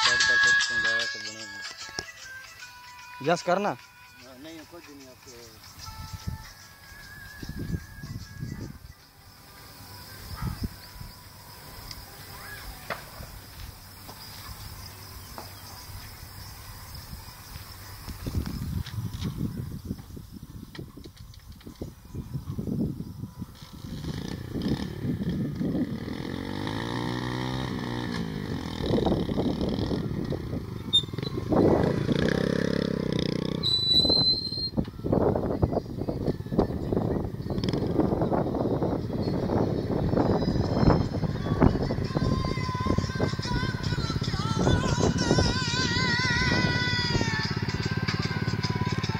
Start कर सकते हैं ज़्यादा कर तो बनेंगे यस करना? हाँ, नहीं कुछ नहीं आपको